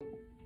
you